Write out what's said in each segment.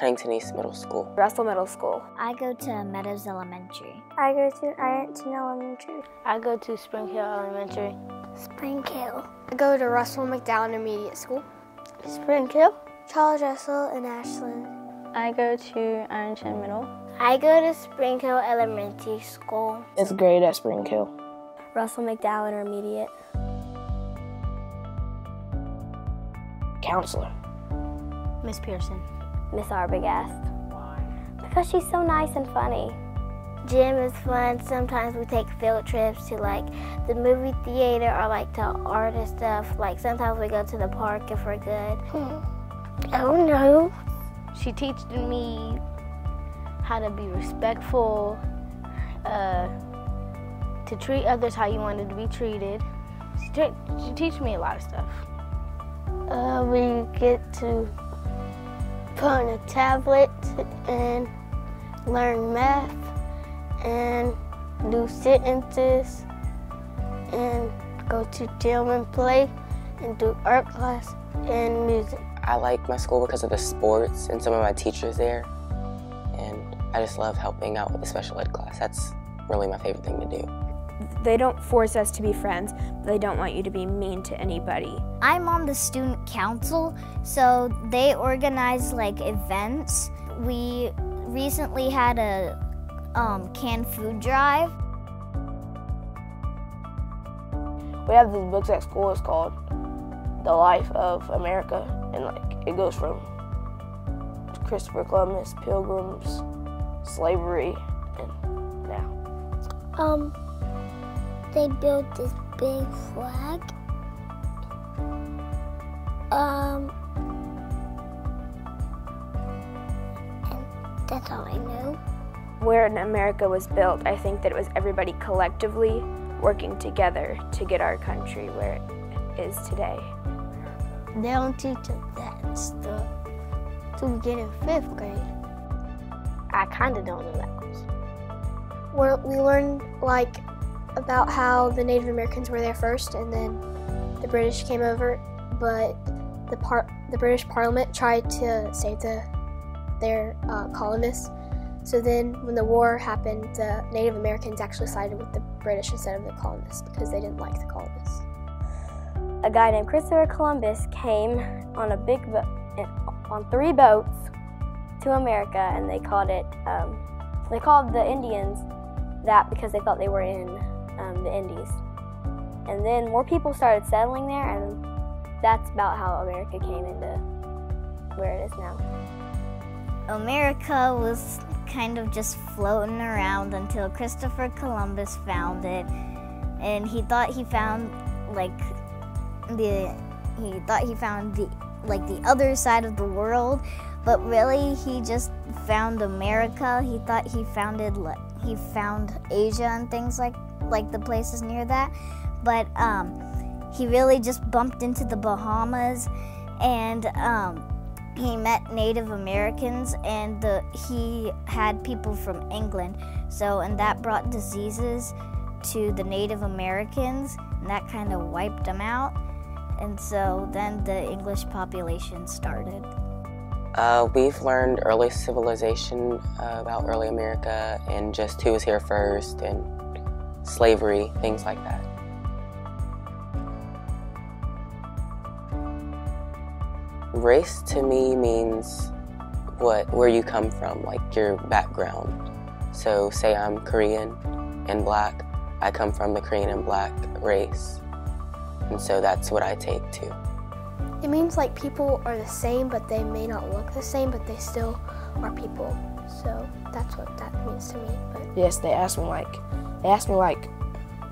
Huntington East Middle School. Russell Middle School. I go to Meadows Elementary. I go to Ironton Elementary. I go to Spring Hill Elementary. Spring Hill. I go to Russell McDowell Intermediate School. Spring Hill. Charles Russell and Ashland. I go to Ironton Middle. I go to Spring Hill Elementary School. It's grade at Spring Hill. Russell McDowell Intermediate. Counselor. Miss Pearson. Miss Arbogast. Why? Because she's so nice and funny. Gym is fun. Sometimes we take field trips to like the movie theater or like to art and stuff. Like sometimes we go to the park if we're good. Oh no. She teaches me how to be respectful, uh, to treat others how you wanted to be treated. She, she teaches me a lot of stuff. Uh, we get to put on a tablet and learn math and do sentences and go to gym and play and do art class and music. I like my school because of the sports and some of my teachers there. And I just love helping out with the special ed class. That's really my favorite thing to do. They don't force us to be friends, but they don't want you to be mean to anybody. I'm on the student council, so they organize like events. We recently had a um, canned food drive. We have these books at school. It's called The Life of America, and like it goes from Christopher Columbus, Pilgrims, slavery, and now. Um, they built this big flag. Um, and that's all I know. Where in America was built, I think that it was everybody collectively working together to get our country where it is today. They don't teach that stuff till we get in fifth grade. I kind of don't know that. Where we learned like about how the Native Americans were there first, and then the British came over, but the par- the British Parliament tried to save the their uh, colonists. So then, when the war happened, the Native Americans actually sided with the British instead of the colonists because they didn't like the colonists. A guy named Christopher Columbus came on a big on three boats to America, and they called it um, they called the Indians that because they thought they were in um, the Indies. And then more people started settling there, and that's about how America came into where it is now. America was kind of just floating around until Christopher Columbus found it. And he thought he found like the he thought he found the like the other side of the world, but really he just found America. He thought he founded he found Asia and things like like the places near that, but um, he really just bumped into the Bahamas, and um, he met Native Americans, and the, he had people from England. So and that brought diseases to the Native Americans, and that kind of wiped them out. And so then the English population started. Uh, we've learned early civilization uh, about early America and just who was here first and slavery, things like that. Race to me means what where you come from, like your background. So say I'm Korean and black, I come from the Korean and black race. And so that's what I take too. It means like people are the same, but they may not look the same, but they still are people. So that's what that means to me. But Yes, they asked me like, they asked me like,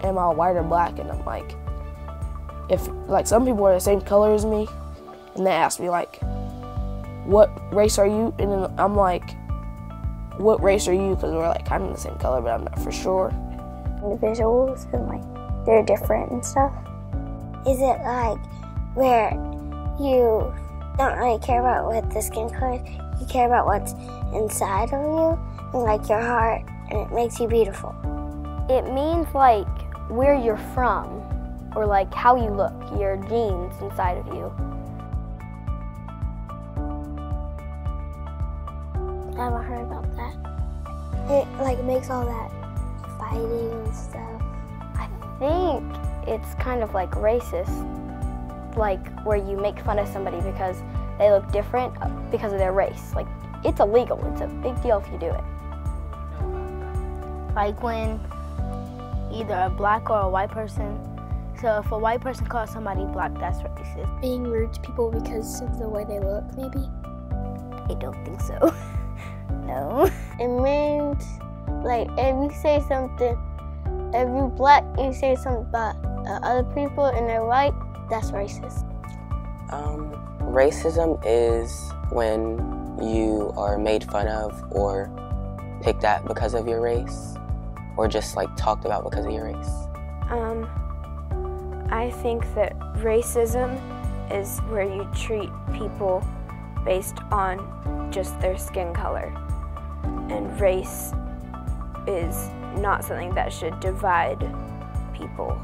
am I white or black? And I'm like, if like some people are the same color as me, and they ask me like, what race are you? And then I'm like, what race are you? Because we're like kind of the same color, but I'm not for sure. Individuals and like they're different and stuff. Is it like where you don't really care about what the skin color you care about what's inside of you and like your heart and it makes you beautiful. It means like where you're from or like how you look, your genes inside of you. I haven't heard about that. It like makes all that fighting and stuff. I think it's kind of like racist, like where you make fun of somebody because they look different uh, because of their race. Like it's illegal. It's a big deal if you do it. Like when either a black or a white person. So if a white person calls somebody black, that's racist. Being rude to people because of the way they look, maybe. I don't think so. no. It means like if you say something, if you black and you say something about uh, other people and they're white, that's racist. Um, racism is when you are made fun of or picked at because of your race, or just like talked about because of your race. Um, I think that racism is where you treat people based on just their skin color. And race is not something that should divide people.